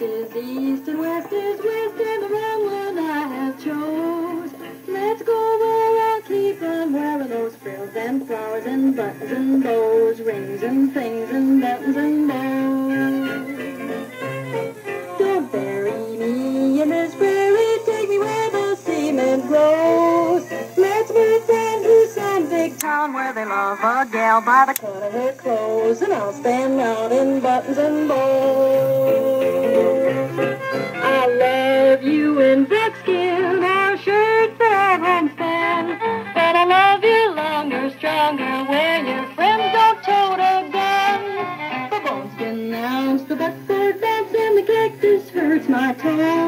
East is east and west is west and the wrong one I have chose. Let's go where I'll keep on wearing those frills and flowers and buttons and bows, rings and things and buttons and bows. Don't bury me in this prairie, take me where the cement grows. Let's move down to some big town where they love a gal by the cut of her clothes, and I'll stand out in buttons and bows. Hurts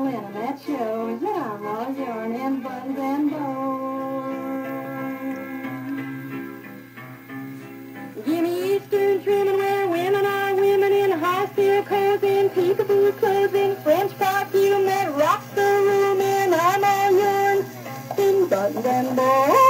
violin, and that shows that I'm all yarn and buttons and bows. Give me eastern trim and where women are women in high steel coats and peekaboo clothes and French perfume that rocks the room, and I'm all yarn in buttons and bows.